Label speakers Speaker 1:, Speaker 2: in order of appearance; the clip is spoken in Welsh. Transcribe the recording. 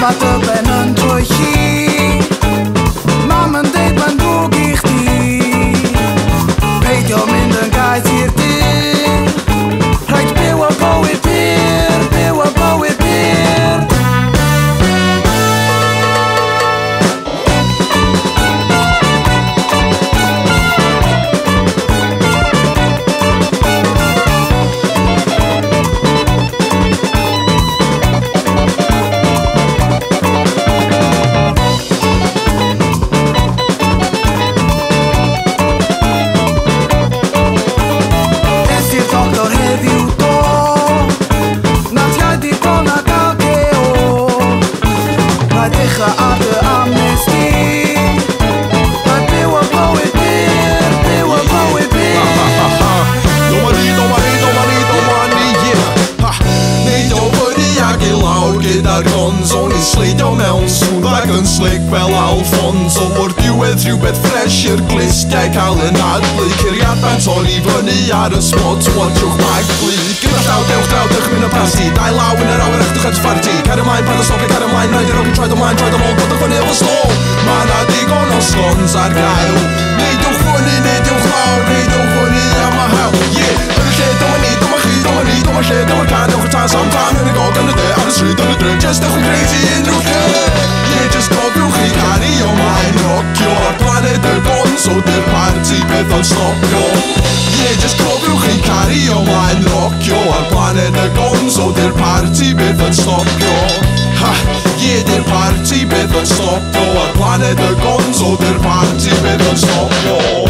Speaker 1: Μα το μπενάντρωχι.
Speaker 2: Alfonso Ni'n sleidio mewn sŵn Ac yn slig fel Alfonso O'r diwedd rhywbeth ffres i'r glistiau Cael yn adlu Curiad ben torri fyny ar y spot Watchwch maglu Gyda llaw dewch draw dych mynd y pasti Dau law yn yr awyr eich at ffarti Cair ymlaen pan y stopi cair ymlaen Rhaid i'r ogyn traed ymlaen traed ymlaen Godwch fyny efo slo Mae na digon o slons ar gael Nid yw'ch fwyni, nid yw'ch lawr, neidwch doodruk, just a crazy in the just your planet bon so the party with on stop yo just go through he can yo my knock your planet bon so the party with on stop Ha, yeah, der Party wird uns stoppen, planet der Gonzo, der Party wird uns stoppen.